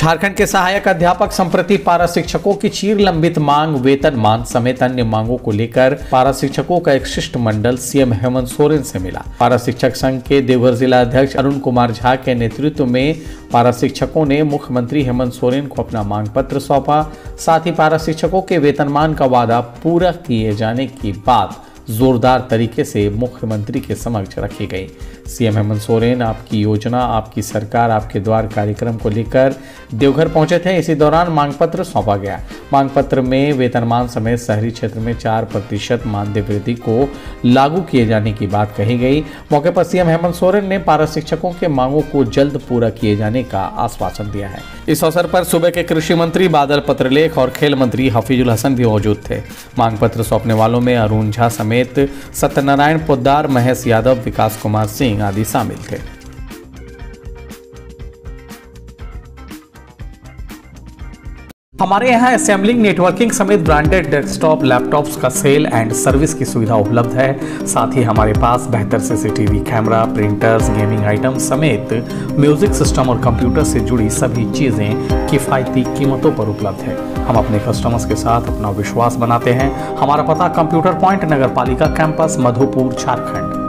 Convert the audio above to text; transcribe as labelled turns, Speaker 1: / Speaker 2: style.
Speaker 1: झारखंड के सहायक अध्यापक संप्रति पारा शिक्षकों की चीर लंबित मांग, वेतन मान समेत अन्य मांगों को लेकर पारा शिक्षकों का एक शिष्ट मंडल सीएम हेमंत सोरेन से मिला। पारा शिक्षक संघ के देवघर जिला अध्यक्ष अरुण कुमार झा के नेतृत्व में पारा शिक्षकों ने मुख्यमंत्री हेमंत सोरेन को अपना मांग पत्र सौंपा। साथ ही पारा शिक्षकों के वेतनमान का वादा पूरा किए जाने की बात जोरदार तरीके से मुख्यमंत्री के समक्ष रखी गई। सीएम हेमंत सोरेन, आपकी योजना, आपकी सरकार, आपके द्वार कार्यक्रम को लेकर देवघर पहुँचे थे। इसी दौरान मांग पत्र सौंपा गया। मांग पत्र में वेतनमान समेत शहरी क्षेत्र में चार प्रतिशत मानदेय वृद्धि को लागू किए जाने की बात कही गई। मौके पर सीएम हेमंत सोरेन ने पारा शिक्षकों के मांगों को जल्द पूरा किए जाने का आश्वासन दिया है। इस अवसर पर सुबह के कृषि मंत्री बादल पत्रलेख और खेल मंत्री हफीजुल हसन भी मौजूद थे। मांग पत्र सौंपने वालों में अरुण झा समेत सत्यनारायण पोद्दार महेश यादव विकास कुमार सिंह आदि शामिल थे। हमारे यहाँ असेंबलिंग नेटवर्किंग समेत ब्रांडेड डेस्कटॉप लैपटॉप्स का सेल एंड सर्विस की सुविधा उपलब्ध है। साथ ही हमारे पास बेहतर CCTV camera printers gaming item समेत म्यूज़िक सिस्टम और कंप्यूटर से जुड़ी सभी चीज़ें किफ़ायती कीमतों पर उपलब्ध है। हम अपने कस्टमर्स के साथ अपना विश्वास बनाते हैं। हमारा पता कंप्यूटर पॉइंट नगर पालिका कैंपस मधुपुर, झारखंड।